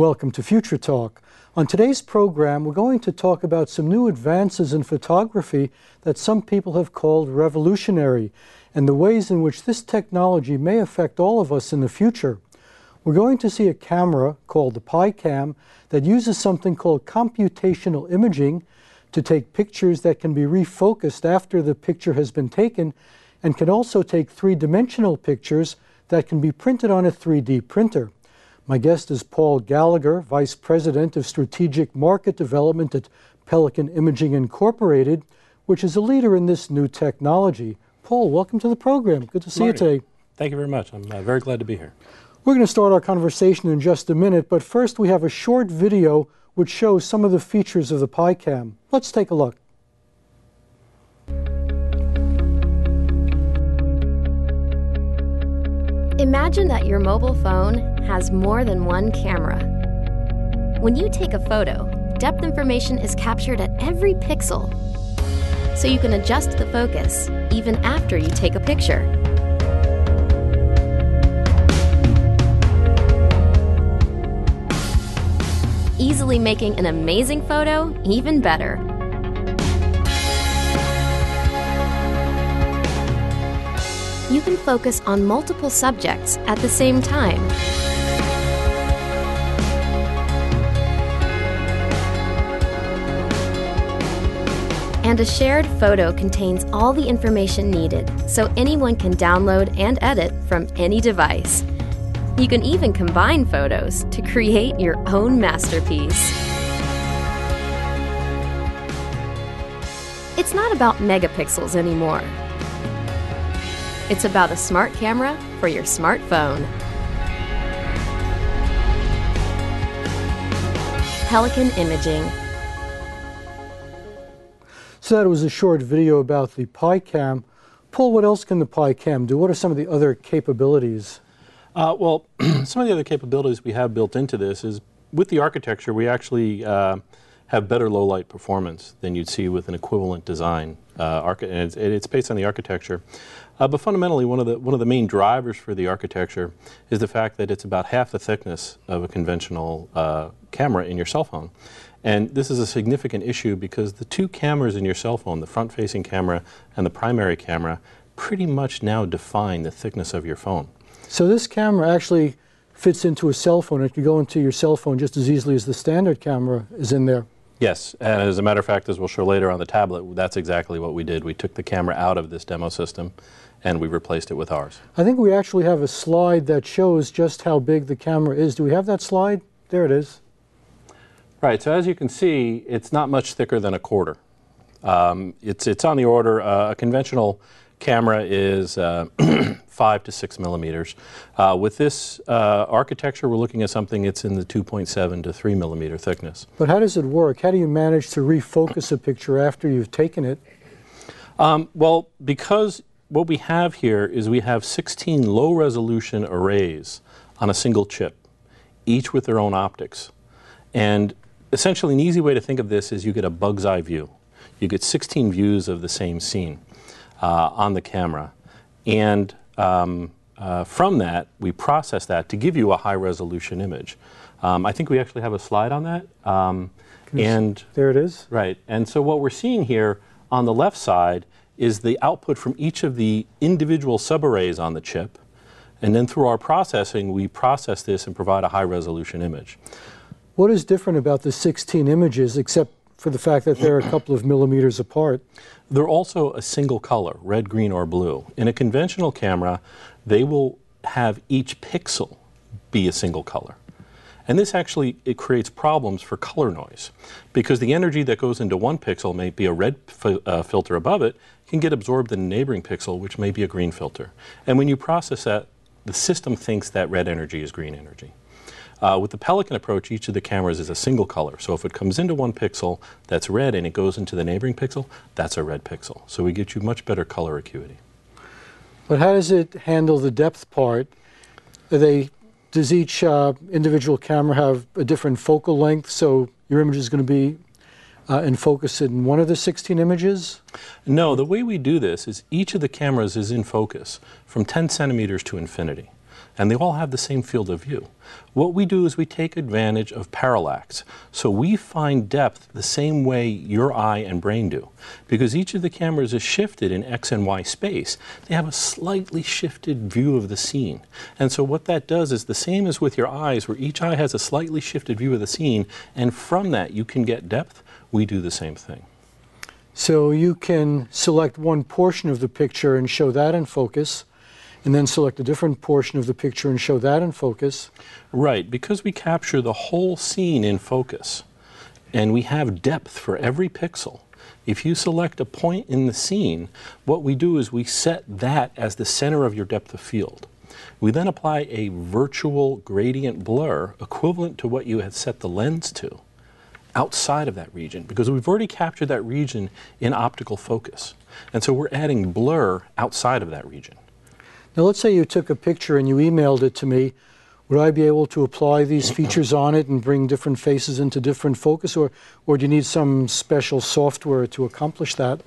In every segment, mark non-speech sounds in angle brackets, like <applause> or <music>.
Welcome to Future Talk. On today's program, we're going to talk about some new advances in photography that some people have called revolutionary and the ways in which this technology may affect all of us in the future. We're going to see a camera called the PiCam that uses something called computational imaging to take pictures that can be refocused after the picture has been taken and can also take three-dimensional pictures that can be printed on a 3D printer. My guest is Paul Gallagher, Vice President of Strategic Market Development at Pelican Imaging Incorporated, which is a leader in this new technology. Paul, welcome to the program. Good to see you today. Thank you very much. I'm uh, very glad to be here. We're going to start our conversation in just a minute, but first we have a short video which shows some of the features of the PiCam. Let's take a look. Imagine that your mobile phone has more than one camera. When you take a photo, depth information is captured at every pixel, so you can adjust the focus even after you take a picture. Easily making an amazing photo even better. You can focus on multiple subjects at the same time. And a shared photo contains all the information needed, so anyone can download and edit from any device. You can even combine photos to create your own masterpiece. It's not about megapixels anymore. It's about a smart camera for your smartphone. Pelican Imaging. So that was a short video about the PiCam. Paul, what else can the PiCam do? What are some of the other capabilities? Uh, well, <clears throat> some of the other capabilities we have built into this is with the architecture, we actually uh, have better low light performance than you'd see with an equivalent design. Uh, and it's, it's, based on the architecture. Uh, but fundamentally, one of the one of the main drivers for the architecture is the fact that it's about half the thickness of a conventional uh, camera in your cell phone. And this is a significant issue because the two cameras in your cell phone, the front-facing camera and the primary camera, pretty much now define the thickness of your phone. So this camera actually fits into a cell phone. It could go into your cell phone just as easily as the standard camera is in there. Yes, and as a matter of fact, as we'll show later on the tablet, that's exactly what we did. We took the camera out of this demo system and we replaced it with ours. I think we actually have a slide that shows just how big the camera is. Do we have that slide? There it is. Right, so as you can see, it's not much thicker than a quarter. Um, it's, it's on the order, uh, a conventional camera is uh, <clears throat> five to six millimeters. Uh, with this uh, architecture, we're looking at something that's in the 2.7 to 3 millimeter thickness. But how does it work? How do you manage to refocus a picture after you've taken it? Um, well, because what we have here is we have 16 low resolution arrays on a single chip, each with their own optics. And essentially an easy way to think of this is you get a bug's eye view. You get 16 views of the same scene uh, on the camera. And um, uh, from that, we process that to give you a high resolution image. Um, I think we actually have a slide on that. Um, and there it is. Right. And so what we're seeing here on the left side is the output from each of the individual subarrays on the chip. And then through our processing, we process this and provide a high resolution image. What is different about the 16 images except for the fact that they're a couple of millimeters apart? They're also a single color, red, green, or blue. In a conventional camera, they will have each pixel be a single color. And this actually it creates problems for color noise because the energy that goes into one pixel may be a red uh, filter above it can get absorbed in a neighboring pixel, which may be a green filter. And when you process that, the system thinks that red energy is green energy. Uh, with the Pelican approach, each of the cameras is a single color. So if it comes into one pixel that's red and it goes into the neighboring pixel, that's a red pixel. So we get you much better color acuity. But how does it handle the depth part? Are they, does each uh, individual camera have a different focal length so your image is going to be uh, and focus in one of the 16 images? No, the way we do this is each of the cameras is in focus from 10 centimeters to infinity. And they all have the same field of view. What we do is we take advantage of parallax. So we find depth the same way your eye and brain do. Because each of the cameras is shifted in X and Y space, they have a slightly shifted view of the scene. And so what that does is the same as with your eyes, where each eye has a slightly shifted view of the scene, and from that you can get depth. We do the same thing. So you can select one portion of the picture and show that in focus, and then select a different portion of the picture and show that in focus. Right, because we capture the whole scene in focus, and we have depth for every pixel. If you select a point in the scene, what we do is we set that as the center of your depth of field. We then apply a virtual gradient blur equivalent to what you had set the lens to outside of that region because we've already captured that region in optical focus. And so we're adding blur outside of that region. Now let's say you took a picture and you emailed it to me. Would I be able to apply these features on it and bring different faces into different focus or, or do you need some special software to accomplish that?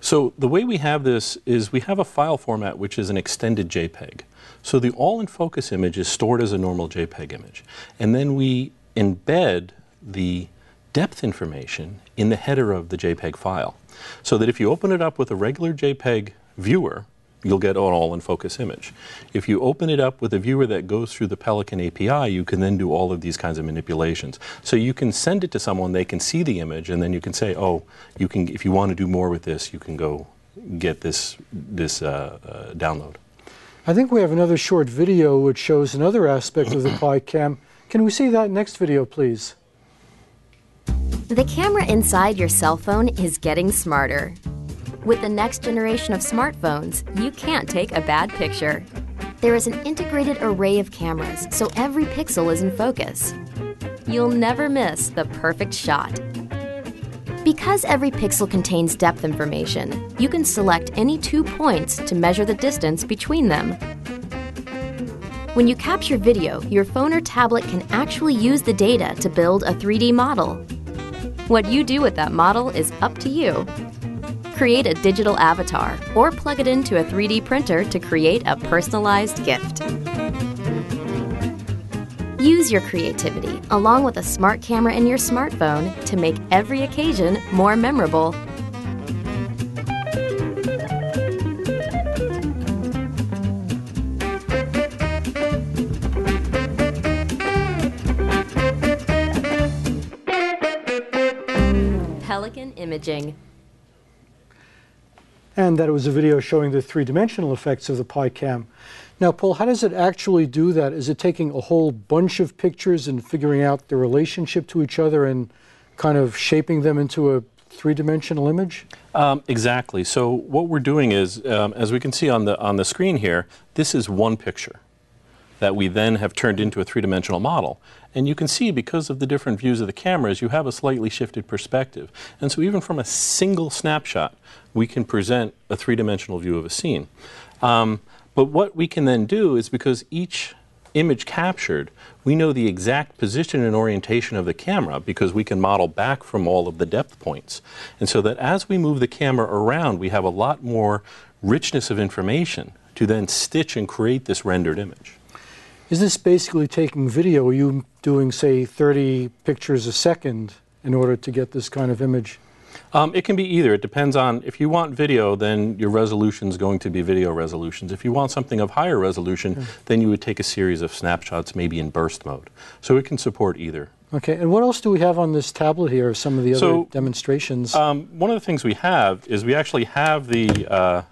So the way we have this is we have a file format which is an extended JPEG. So the all-in-focus image is stored as a normal JPEG image. And then we embed the depth information in the header of the JPEG file. So that if you open it up with a regular JPEG viewer, you'll get an all-in-focus image. If you open it up with a viewer that goes through the Pelican API, you can then do all of these kinds of manipulations. So you can send it to someone, they can see the image, and then you can say, oh, you can, if you want to do more with this, you can go get this, this uh, uh, download. I think we have another short video which shows another aspect of the <clears throat> PiCam. Can we see that next video, please? The camera inside your cell phone is getting smarter. With the next generation of smartphones, you can't take a bad picture. There is an integrated array of cameras, so every pixel is in focus. You'll never miss the perfect shot. Because every pixel contains depth information, you can select any two points to measure the distance between them. When you capture video, your phone or tablet can actually use the data to build a 3D model. What you do with that model is up to you. Create a digital avatar or plug it into a 3D printer to create a personalized gift. Use your creativity along with a smart camera in your smartphone to make every occasion more memorable. Pelican Imaging. And that it was a video showing the three-dimensional effects of the PiCam. Now, Paul, how does it actually do that? Is it taking a whole bunch of pictures and figuring out the relationship to each other and kind of shaping them into a three-dimensional image? Um, exactly. So what we're doing is, um, as we can see on the on the screen here, this is one picture that we then have turned into a three-dimensional model. And you can see because of the different views of the cameras, you have a slightly shifted perspective. And so even from a single snapshot, we can present a three-dimensional view of a scene. Um, but what we can then do is because each image captured, we know the exact position and orientation of the camera because we can model back from all of the depth points. And so that as we move the camera around, we have a lot more richness of information to then stitch and create this rendered image. Is this basically taking video? Are you doing, say, 30 pictures a second in order to get this kind of image? Um, it can be either. It depends on if you want video, then your resolution is going to be video resolutions. If you want something of higher resolution, mm. then you would take a series of snapshots, maybe in burst mode. So it can support either. Okay, and what else do we have on this tablet here? Of some of the so, other demonstrations. Um, one of the things we have is we actually have the uh,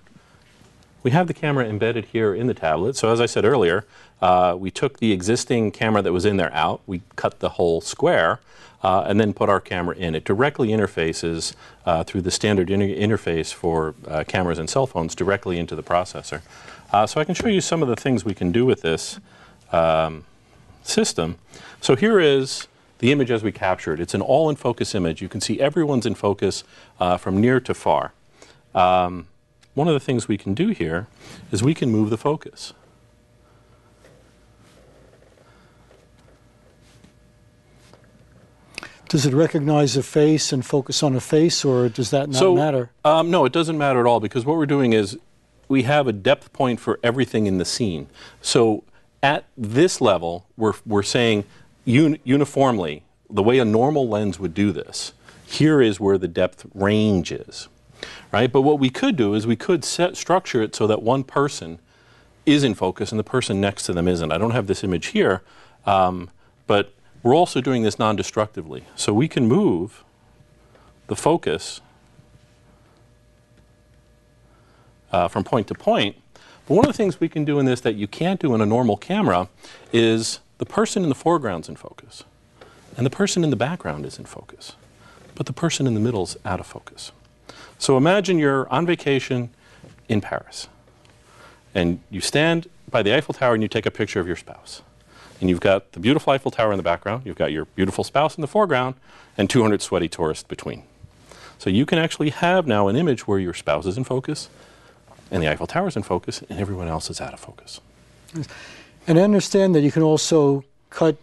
we have the camera embedded here in the tablet. So as I said earlier, uh, we took the existing camera that was in there out. We cut the whole square uh, and then put our camera in. It directly interfaces uh, through the standard inter interface for uh, cameras and cell phones directly into the processor. Uh, so I can show you some of the things we can do with this um, system. So here is the image as we captured. It it's an all-in-focus image. You can see everyone's in focus uh, from near to far. Um, one of the things we can do here is we can move the focus. Does it recognize a face and focus on a face, or does that not so, matter? Um, no, it doesn't matter at all because what we're doing is we have a depth point for everything in the scene. So at this level, we're, we're saying un, uniformly, the way a normal lens would do this, here is where the depth range is. Right? But what we could do is we could set, structure it so that one person is in focus and the person next to them isn't. I don't have this image here, um, but we're also doing this non-destructively. So we can move the focus uh, from point to point. But one of the things we can do in this that you can't do in a normal camera is the person in the foreground's in focus, and the person in the background is in focus, but the person in the middle is out of focus. So imagine you're on vacation in Paris, and you stand by the Eiffel Tower and you take a picture of your spouse. And you've got the beautiful Eiffel Tower in the background, you've got your beautiful spouse in the foreground, and 200 sweaty tourists between. So you can actually have now an image where your spouse is in focus, and the Eiffel Tower is in focus, and everyone else is out of focus. And I understand that you can also cut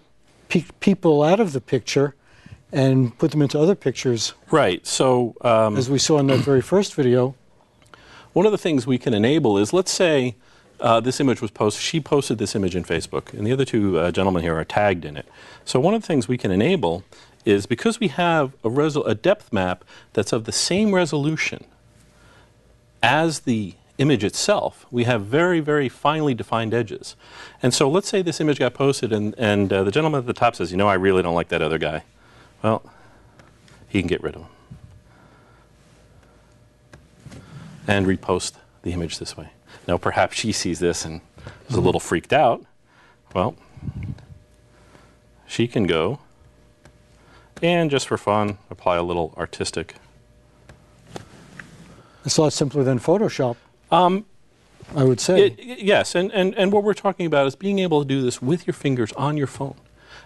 pe people out of the picture and put them into other pictures. Right. So, um, as we saw in that very first video. One of the things we can enable is, let's say, uh, this image was posted. She posted this image in Facebook, and the other two uh, gentlemen here are tagged in it. So one of the things we can enable is because we have a, a depth map that's of the same resolution as the image itself, we have very, very finely defined edges. And so let's say this image got posted and, and uh, the gentleman at the top says, you know, I really don't like that other guy. Well, he can get rid of them. And repost the image this way. Now, perhaps she sees this and is a little freaked out. Well, she can go and just for fun, apply a little artistic. It's a lot simpler than Photoshop. Um, I would say. It, yes, and, and, and what we're talking about is being able to do this with your fingers on your phone.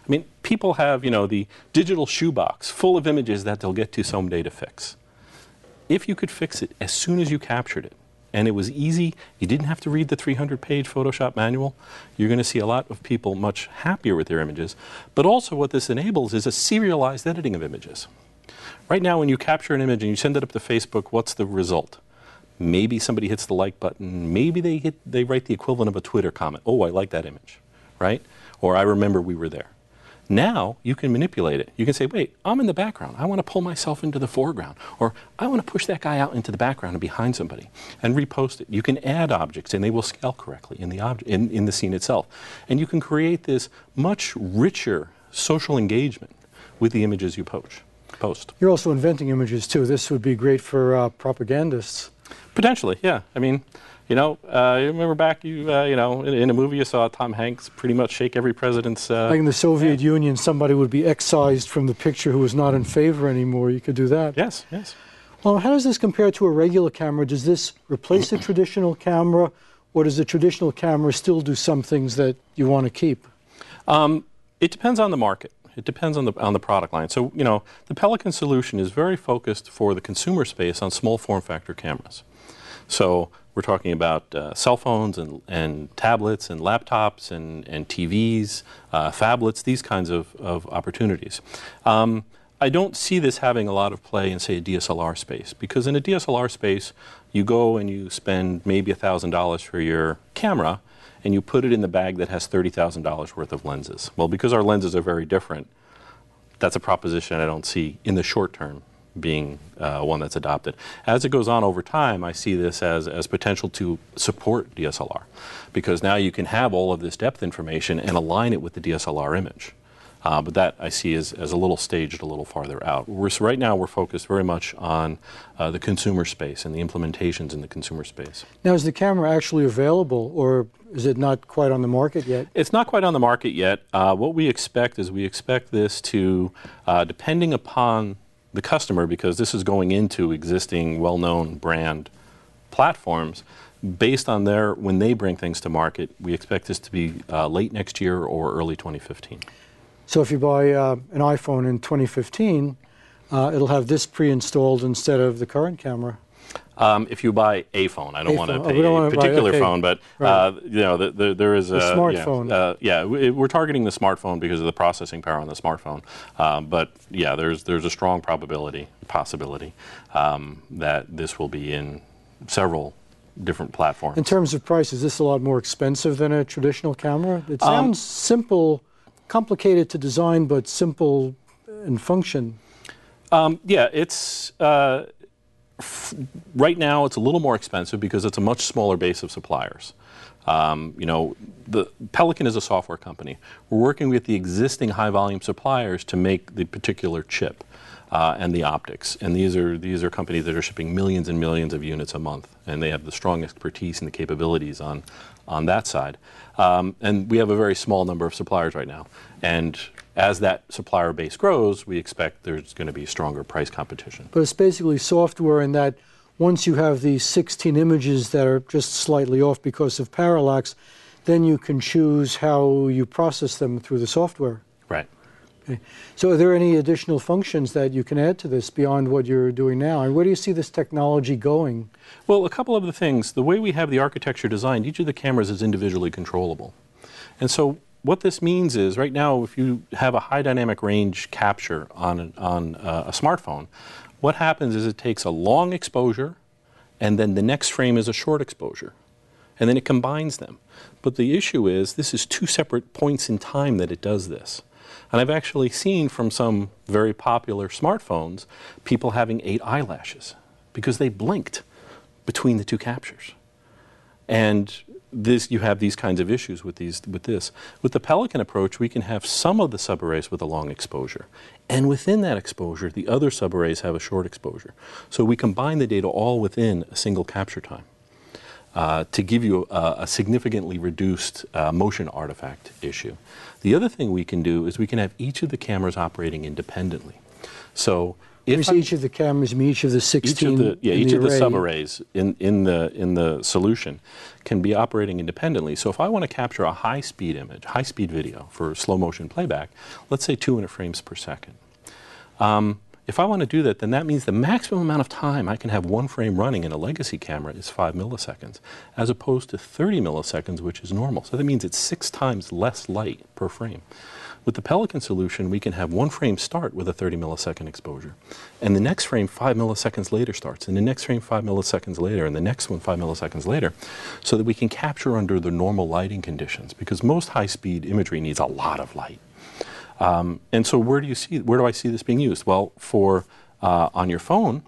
I mean, people have, you know, the digital shoebox full of images that they'll get to someday to fix. If you could fix it as soon as you captured it, and it was easy, you didn't have to read the 300 page Photoshop manual, you're going to see a lot of people much happier with their images. But also, what this enables is a serialized editing of images. Right now, when you capture an image and you send it up to Facebook, what's the result? Maybe somebody hits the like button. Maybe they hit, they write the equivalent of a Twitter comment. Oh, I like that image, right? Or I remember we were there. Now you can manipulate it. You can say, wait, I'm in the background. I want to pull myself into the foreground. Or I want to push that guy out into the background and behind somebody and repost it. You can add objects and they will scale correctly in the, object, in, in the scene itself. And you can create this much richer social engagement with the images you poach, post. You're also inventing images too. This would be great for uh, propagandists. Potentially, yeah. I mean, you know, uh, you remember back, you uh, you know, in, in, a movie you saw Tom Hanks pretty much shake every president's. Uh, like in the Soviet yeah. Union, somebody would be excised from the picture who was not in favor anymore. You could do that. Yes, yes. Well, how does this compare to a regular camera? Does this replace a traditional camera, or does the traditional camera still do some things that you want to keep? Um, it depends on the market. It depends on the on the product line. So you know, the Pelican solution is very focused for the consumer space on small form factor cameras. So we're talking about uh, cell phones and, and tablets and laptops and, and TVs, uh, phablets, these kinds of, of opportunities. Um, I don't see this having a lot of play in, say, a DSLR space, because in a DSLR space, you go and you spend maybe $1,000 for your camera, and you put it in the bag that has $30,000 worth of lenses. Well, because our lenses are very different, that's a proposition I don't see in the short term being uh, one that's adopted. As it goes on over time, I see this as, as potential to support DSLR because now you can have all of this depth information and align it with the DSLR image. Uh, but that I see as, as a little staged a little farther out. We're, so right now we're focused very much on uh, the consumer space and the implementations in the consumer space. Now is the camera actually available or is it not quite on the market yet? It's not quite on the market yet. Uh, what we expect is we expect this to, uh, depending upon the customer because this is going into existing well-known brand platforms based on their when they bring things to market we expect this to be uh, late next year or early 2015 so if you buy uh, an iphone in 2015 uh, it'll have this pre-installed instead of the current camera um, if you buy a phone, I don't want to pay oh, a particular okay. phone, but right. uh, you know, the, the, there is a smartphone. Uh, yeah, we, are targeting the smartphone because of the processing power on the smartphone. Um, but yeah, there's there's a strong probability, possibility um, that this will be in several different platforms. In terms of price, is this a lot more expensive than a traditional camera? It Um, sounds simple, complicated to design, but simple in function. Um, yeah, it's uh, right now it's a little more expensive because it's a much smaller base of suppliers. Um, you know, the Pelican is a software company. We're working with the existing high volume suppliers to make the particular chip. Uh, and the optics, and these are these are companies that are shipping millions and millions of units a month, and they have the strong expertise and the capabilities on on that side. Um, and we have a very small number of suppliers right now, and as that supplier base grows, we expect there's going to be stronger price competition. But it's basically software in that once you have these 16 images that are just slightly off because of parallax, then you can choose how you process them through the software. Right. Okay. So, are there any additional functions that you can add to this beyond what you're doing now? And where do you see this technology going? Well, a couple of the things. The way we have the architecture designed, each of the cameras is individually controllable. And so, what this means is right now, if you have a high dynamic range capture on, on uh, a smartphone, what happens is it takes a long exposure and then the next frame is a short exposure. And then it combines them. But the issue is this is two separate points in time that it does this. And I've actually seen from some very popular smartphones people having eight eyelashes because they blinked between the two captures. And this, you have these kinds of issues with, these, with this. With the Pelican approach, we can have some of the subarrays with a long exposure. And within that exposure, the other subarrays have a short exposure. So we combine the data all within a single capture time. Uh, to give you a, a significantly reduced uh, motion artifact issue. The other thing we can do is we can have each of the cameras operating independently. So if each of the cameras, you mean each of the 16 each of the yeah each the of the array. subarrays in, in the in the solution can be operating independently. So if I want to capture a high speed image, high speed video for slow motion playback, let's say 200 frames per second. Um, if I want to do that, then that means the maximum amount of time I can have one frame running in a legacy camera is 5 milliseconds, as opposed to 30 milliseconds, which is normal. So that means it's six times less light per frame. With the Pelican solution, we can have one frame start with a 30 millisecond exposure, and the next frame 5 milliseconds later starts, and the next frame 5 milliseconds later, and the next one 5 milliseconds later, so that we can capture under the normal lighting conditions, because most high speed imagery needs a lot of light. Um, and so, where do you see? Where do I see this being used? Well, for uh, on your phone,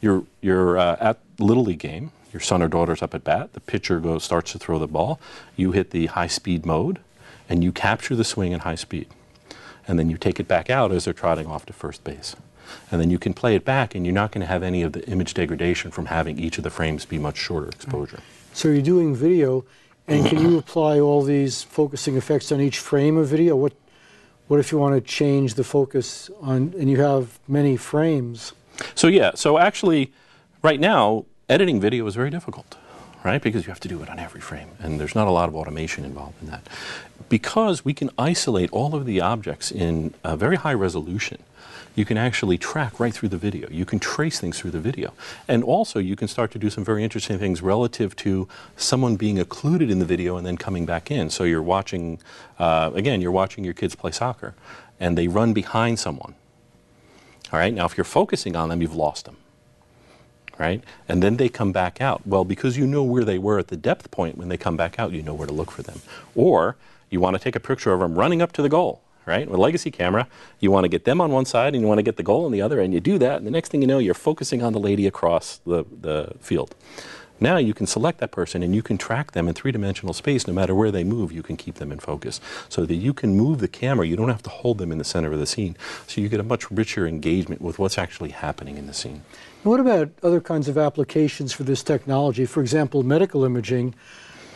you're you're uh, at little league game. Your son or daughter's up at bat. The pitcher goes starts to throw the ball. You hit the high speed mode, and you capture the swing in high speed, and then you take it back out as they're trotting off to first base. And then you can play it back, and you're not going to have any of the image degradation from having each of the frames be much shorter exposure. So you're doing video, and can you apply all these focusing effects on each frame of video? What what if you want to change the focus on, and you have many frames? So yeah, so actually, right now, editing video is very difficult, right? Because you have to do it on every frame, and there's not a lot of automation involved in that. Because we can isolate all of the objects in a very high resolution, you can actually track right through the video. You can trace things through the video. And also, you can start to do some very interesting things relative to someone being occluded in the video and then coming back in. So you're watching, uh, again, you're watching your kids play soccer, and they run behind someone. All right, now if you're focusing on them, you've lost them. Right? And then they come back out. Well, because you know where they were at the depth point when they come back out, you know where to look for them. Or you want to take a picture of them running up to the goal, right? With legacy camera, you want to get them on one side and you want to get the goal on the other, and you do that, and the next thing you know, you're focusing on the lady across the, the field. Now you can select that person and you can track them in three dimensional space. No matter where they move, you can keep them in focus. So that you can move the camera, you don't have to hold them in the center of the scene. So you get a much richer engagement with what's actually happening in the scene. What about other kinds of applications for this technology? For example, medical imaging.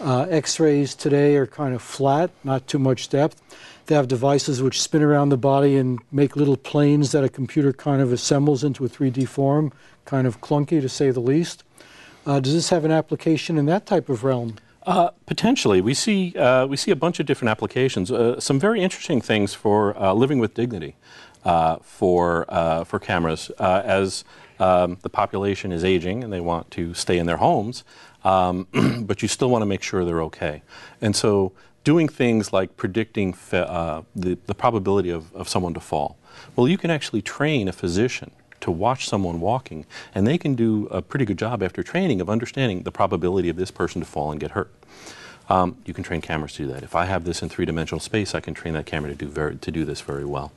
Uh, X-rays today are kind of flat, not too much depth. They have devices which spin around the body and make little planes that a computer kind of assembles into a 3D form, kind of clunky to say the least. Uh, does this have an application in that type of realm? Uh, potentially, we see uh, we see a bunch of different applications. Uh, some very interesting things for uh, living with dignity uh, for uh, for cameras as um, the population is aging and they want to stay in their homes, um, <clears throat> but you still want to make sure they're okay. And so, doing things like predicting uh, the the probability of, of someone to fall. Well, you can actually train a physician to watch someone walking, and they can do a pretty good job after training of understanding the probability of this person to fall and get hurt. Um, you can train cameras to do that. If I have this in three-dimensional space, I can train that camera to do very, to do this very well.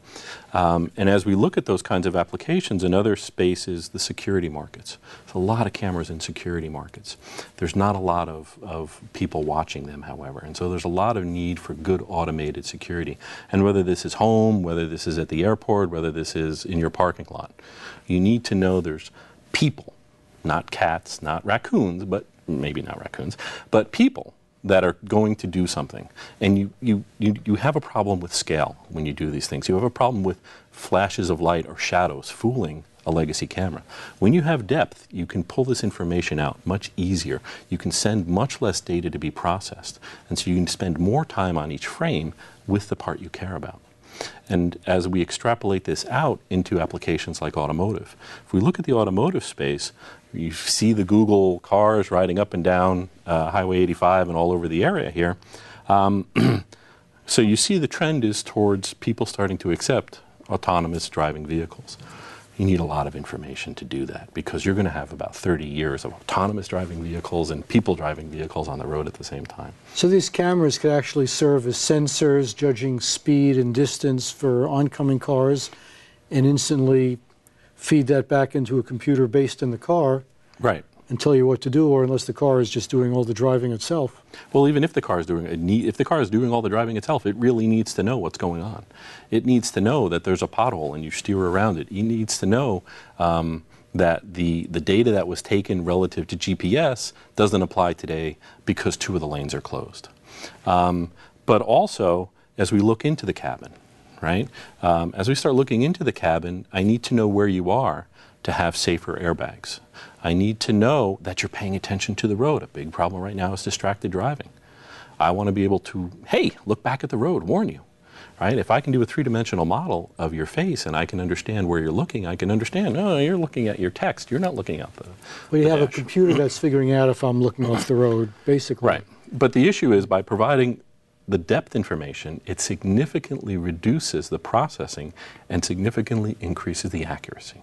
Um, and as we look at those kinds of applications, another space is the security markets. There's a lot of cameras in security markets. There's not a lot of, of people watching them, however, and so there's a lot of need for good automated security. And whether this is home, whether this is at the airport, whether this is in your parking lot, you need to know there's people, not cats, not raccoons, but maybe not raccoons, but people that are going to do something. And you, you, you, you have a problem with scale when you do these things. You have a problem with flashes of light or shadows fooling a legacy camera. When you have depth, you can pull this information out much easier. You can send much less data to be processed. And so you can spend more time on each frame with the part you care about. And as we extrapolate this out into applications like automotive, if we look at the automotive space, you see the Google cars riding up and down uh, Highway 85 and all over the area here. Um, <clears throat> so you see the trend is towards people starting to accept autonomous driving vehicles. You need a lot of information to do that because you're going to have about 30 years of autonomous driving vehicles and people driving vehicles on the road at the same time. So these cameras could actually serve as sensors judging speed and distance for oncoming cars and instantly feed that back into a computer based in the car. Right. And tell you what to do, or unless the car is just doing all the driving itself. Well, even if the car is doing if the car is doing all the driving itself, it really needs to know what's going on. It needs to know that there's a pothole and you steer around it. It needs to know um, that the the data that was taken relative to GPS doesn't apply today because two of the lanes are closed. Um, but also, as we look into the cabin, right? Um, as we start looking into the cabin, I need to know where you are to have safer airbags. I need to know that you're paying attention to the road. A big problem right now is distracted driving. I want to be able to, hey, look back at the road, warn you. Right? If I can do a three-dimensional model of your face and I can understand where you're looking, I can understand. Oh, you're looking at your text. You're not looking at the. Well, you the have dash. a computer that's figuring out if I'm looking off the road, basically. Right. But the issue is by providing the depth information, it significantly reduces the processing and significantly increases the accuracy.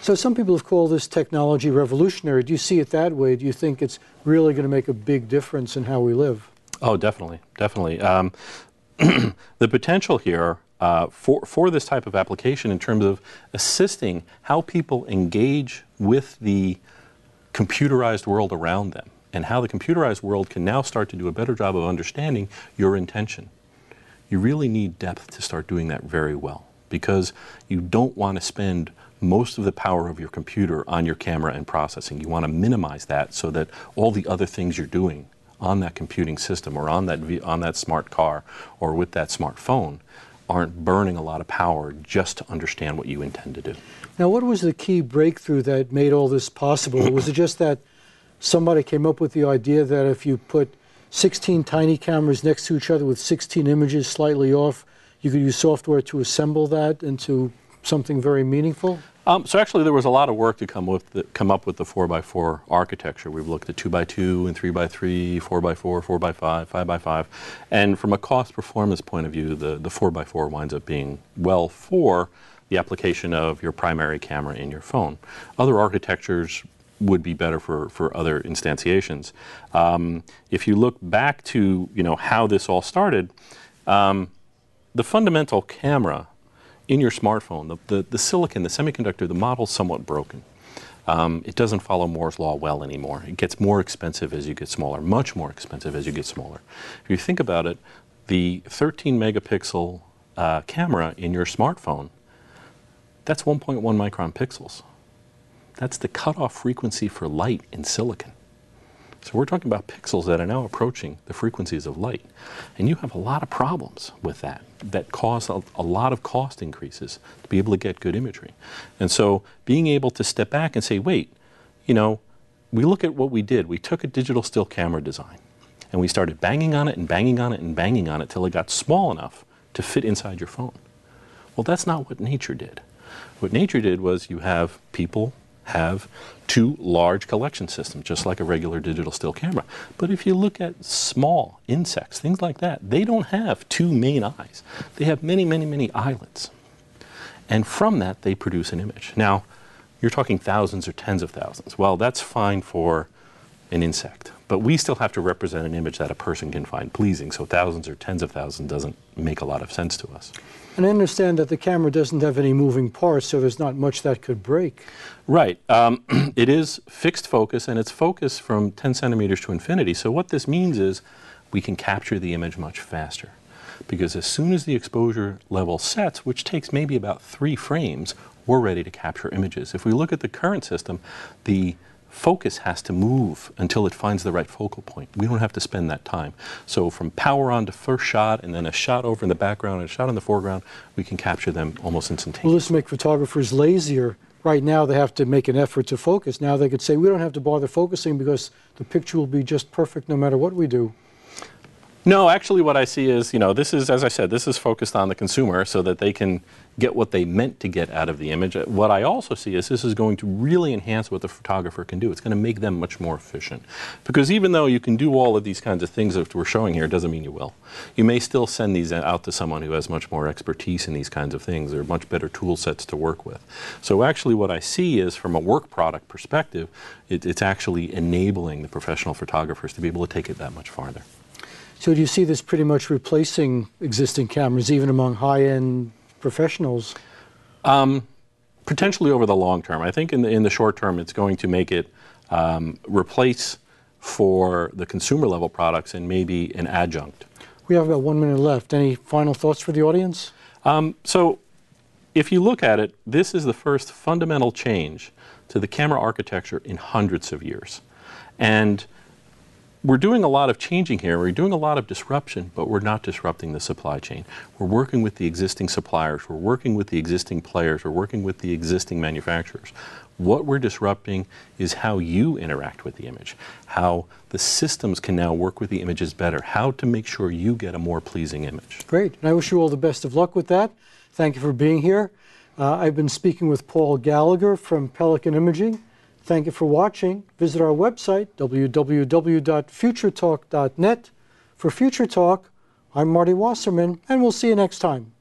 So some people have called this technology revolutionary. Do you see it that way? Do you think it's really going to make a big difference in how we live? Oh, definitely, definitely. Um, <clears throat> the potential here uh, for, for this type of application in terms of assisting how people engage with the computerized world around them and how the computerized world can now start to do a better job of understanding your intention. You really need depth to start doing that very well because you don't want to spend most of the power of your computer on your camera and processing. You want to minimize that so that all the other things you're doing on that computing system or on that, on that smart car or with that smartphone aren't burning a lot of power just to understand what you intend to do. Now, what was the key breakthrough that made all this possible? <clears throat> was it just that somebody came up with the idea that if you put 16 tiny cameras next to each other with 16 images slightly off, you could use software to assemble that into something very meaningful? Um, so actually, there was a lot of work to come with the, come up with the four x four architecture. We've looked at two x two and three x three, four x four, four x five, five x five, and from a cost performance point of view, the the four x four winds up being well for the application of your primary camera in your phone. Other architectures would be better for, for other instantiations. Um, if you look back to you know how this all started, um, the fundamental camera in your smartphone, the, the, the, silicon, the semiconductor, the model's somewhat broken. Um, it doesn't follow Moore's law well anymore. It gets more expensive as you get smaller, much more expensive as you get smaller. If you think about it, the 13 megapixel uh, camera in your smartphone, that's 1.1 micron pixels. That's the cutoff frequency for light in silicon. So we're talking about pixels that are now approaching the frequencies of light. And you have a lot of problems with that that cause a, a, lot of cost increases to be able to get good imagery. And so being able to step back and say, wait, you know, we look at what we did. We took a digital still camera design and we started banging on it and banging on it and banging on it till it got small enough to fit inside your phone. Well, that's not what nature did. What nature did was you have people have two large collection systems, just like a regular digital still camera. But if you look at small insects, things like that, they don't have two main eyes. They have many, many, many islets. And from that, they produce an image. Now, you're talking thousands or tens of thousands. Well, that's fine for an insect. But we still have to represent an image that a person can find pleasing. So thousands or tens of thousands doesn't make a lot of sense to us. And I understand that the camera doesn't have any moving parts, so there's not much that could break. Right. Um, <clears throat> it is fixed focus, and it's focused from 10 centimeters to infinity. So what this means is we can capture the image much faster. Because as soon as the exposure level sets, which takes maybe about three frames, we're ready to capture images. If we look at the current system, the focus has to move until it finds the right focal point. We don't have to spend that time. So from power on to first shot and then a shot over in the background and a shot in the foreground, we can capture them almost instantaneously. Will this make photographers lazier? Right now they have to make an effort to focus. Now they could say we don't have to bother focusing because the picture will be just perfect no matter what we do. No, actually, what I see is, you know, this is, as I said, this is focused on the consumer so that they can get what they meant to get out of the image. Uh, what I also see is this is going to really enhance what the photographer can do. It's going to make them much more efficient. Because even though you can do all of these kinds of things that we're showing here, it doesn't mean you will. You may still send these out to someone who has much more expertise in these kinds of things. They're much better tool sets to work with. So actually what I see is from a work product perspective, it, it's actually enabling the professional photographers to be able to take it that much farther. So do you see this pretty much replacing existing cameras, even among high-end professionals? Um, potentially over the long term. I think in the, in the short term, it's going to make it um, replace for the consumer level products and maybe an adjunct. We have about one minute left. Any final thoughts for the audience? Um, so if you look at it, this is the first fundamental change to the camera architecture in hundreds of years. And we're doing a lot of changing here. We're doing a lot of disruption, but we're not disrupting the supply chain. We're working with the existing suppliers. We're working with the existing players. We're working with the existing manufacturers. What we're disrupting is how you interact with the image, how the systems can now work with the images better, how to make sure you get a more pleasing image. Great. And I wish you all the best of luck with that. Thank you for being here. Uh, I've been speaking with Paul Gallagher from Pelican Imaging. Thank you for watching. Visit our website, www.futuretalk.net. For Future Talk, I'm Marty Wasserman, and we'll see you next time.